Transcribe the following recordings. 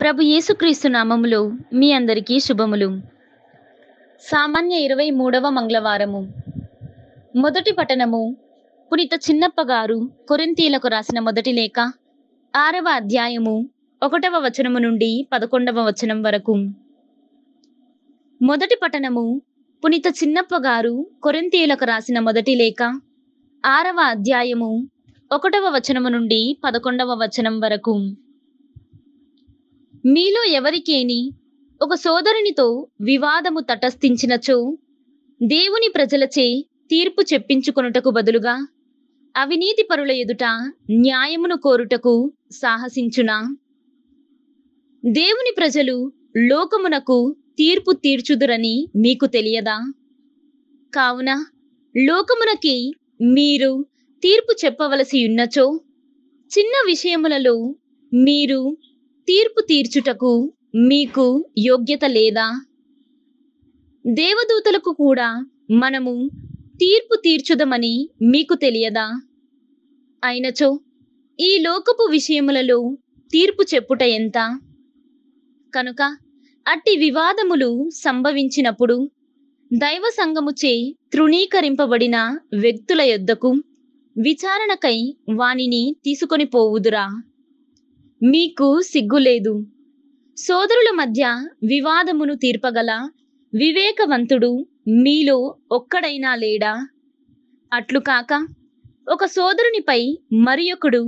ప్రభు యేసుక్రీస్తు నామములో మీ అందరికీ శుభములు. సామాన్య ఇరవై మూడవ మంగళవారము. మొదటి పఠనము పునిత చిన్నప్ప గారు కొరింతీలకు రాసిన మొదటి లేఖ ఆరవ అధ్యాయము ఒకటవ వచనము నుండి పదకొండవ వచనం వరకు. మొదటి పఠనము పునిత చిన్నప్ప గారు కొరింతీయులకు రాసిన మొదటి లేఖ ఆరవ అధ్యాయము ఒకటవ వచనము నుండి పదకొండవ వచనం వరకు. మీలో ఎవరికేని? ఒక సోదరునితో వివాదము తటస్థించినచో దేవుని ప్రజలచే తీర్పు చెప్పించుకొనుటకు బదులుగా అవినీతి పరుల ఎదుట న్యాయమును కోరుటకు సాహసించునా? దేవుని ప్రజలు లోకమునకు తీర్పు తీర్చుదురని మీకు తెలియదా? కావున లోకమునకి మీరు తీర్పు చెప్పవలసి ఉన్నచో చిన్న విషయములలో మీరు తీర్పు తీర్చుటకు మీకు యోగ్యత లేదా? దేవదూతలకు కూడా మనము తీర్పు తీర్చుదమని మీకు తెలియదా? అయినచో ఈ లోకపు విషయములలో తీర్పు చెప్పుట ఎంత? కనుక అట్టి వివాదములు సంభవించినప్పుడు దైవ సంఘముచే తృణీకరింపబడిన వ్యక్తుల యొద్దకు విచారణకై వానిని తీసుకొని పోవుదురా. మీకు సిగ్గులేదు సోదరుల మధ్య వివాదమును తీర్పగల వివేకవంతుడు మీలో ఒక్కడైనా లేడా? అట్లు కాక ఒక సోదరునిపై మరి ఒకడు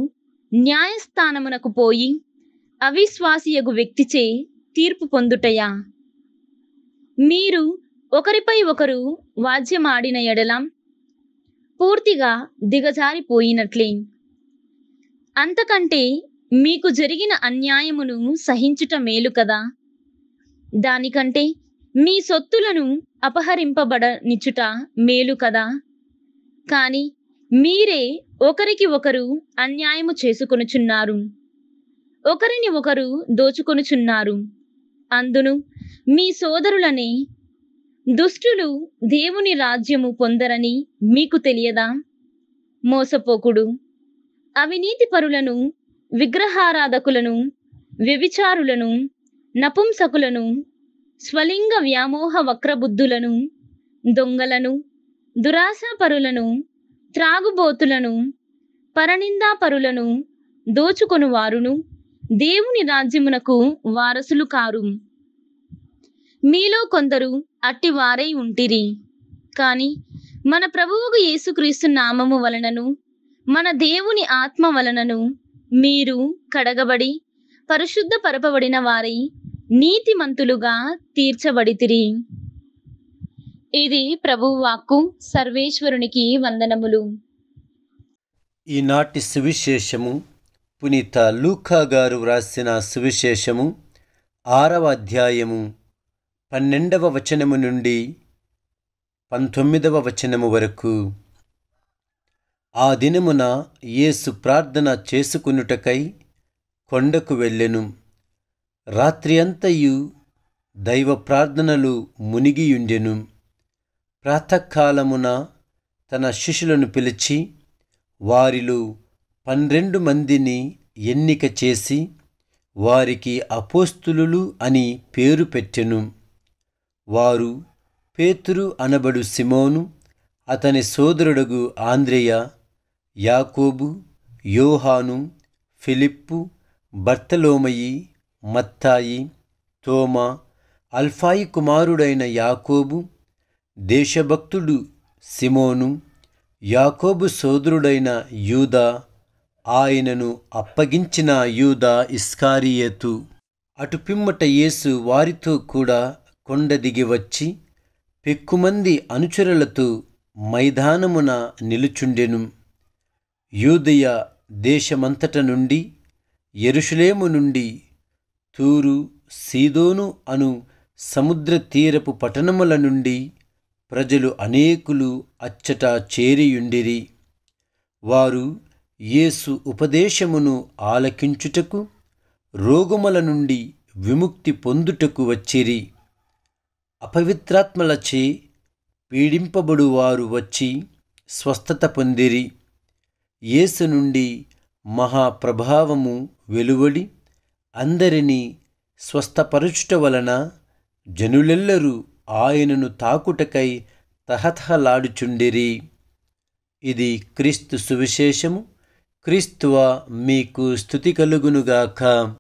న్యాయస్థానమునకు పోయి అవిశ్వాసియగు వ్యక్తిచే తీర్పు పొందుటయా? మీరు ఒకరిపై ఒకరు వాద్యమాడిన ఎడలం పూర్తిగా దిగజారిపోయినట్లే. అంతకంటే మీకు జరిగిన అన్యాయమును సహించుట మేలు కదా? దానికంటే మీ సొత్తులను అపహరింపబడనిచ్చుట మేలు కదా? కాని మీరే ఒకరికి ఒకరు అన్యాయము చేసుకొనుచున్నారు. ఒకరిని ఒకరు దోచుకొనుచున్నారు. అందును మీ సోదరులనే దుష్టులు దేవుని రాజ్యము పొందరని మీకు తెలియదా? మోసపోకుడు. అవినీతి పరులను విగ్రహారాధకులను వ్యభిచారులను నపుంసకులను స్వలింగ వ్యామోహ వక్రబుద్ధులను దొంగలను దురాశాపరులను త్రాగుబోతులను పరనిందాపరులను దోచుకొను వారును దేవుని రాజ్యమునకు వారసులు కారు. మీలో కొందరు అట్టి వారై ఉంటిరి. కాని మన ప్రభువుకు యేసుక్రీస్తు నామము వలనను మన దేవుని ఆత్మ వలనను మీరు కడగబడి పరిశుద్ధ పరపబడిన వారై నీతిమంతులుగా తీర్చబడితిరి. ఇది ప్రభువాక్కు సర్వేశ్వరునికి వందనములు. ఈనాటి సువిశేషము పునీత లూకా గారు వ్రాసిన సువిశేషము ఆరవ అధ్యాయము పన్నెండవ వచనము నుండి పంతొమ్మిదవ వచనము వరకు. ఆ దినమున యేసు ప్రార్థన చేసుకునుటకై కొండకు వెళ్ళెను. రాత్రి అంతయు దైవ ప్రార్థనలు మునిగియుండెను. ప్రాతకాలమున తన శిష్యులను పిలిచి వారిలో పన్నెండు మందిని ఎన్నిక చేసి వారికి అపోస్తులు అని పేరు పెట్టెను. వారు పేతురు అనబడు సిమోను అతని సోదరుడగు ఆంద్రేయ యాకోబు యోహాను ఫిలిప్పు బర్తలోమయి మత్తాయి తోమా అల్ఫాయి కుమారుడైన యాకోబు దేశభక్తుడు సిమోను యాకోబు సోదరుడైన యూదా ఆయనను అప్పగించిన యూదా ఇస్కారియేతు. అటుపిమ్మట యేసు వారితో కూడా కొండ దిగి వచ్చి పెక్కుమంది అనుచరులతో మైదానమున నిలుచుండెను. యూదయ దేశమంతట నుండి ఎరుషులేము నుండి తూరు సీదోను అను సముద్ర తీరపు పట్టణముల నుండి ప్రజలు అనేకులు అచ్చట చేరియుండిరి. వారు యేసు ఉపదేశమును ఆలకించుటకు రోగముల నుండి విముక్తి పొందుటకు వచ్చిరి. అపవిత్రాత్మలచే పీడింపబడువారు వచ్చి స్వస్థత పొందిరి. యేసు నుండి మహాప్రభావము వెలువడి అందరినీ స్వస్థపరచుట వలన జనులెల్లరూ ఆయనను తాకుటకై తహతహలాడుచుండిరి. ఇది క్రీస్తు సువిశేషము. క్రీస్తువ మీకు స్థుతి కలుగునుగాక.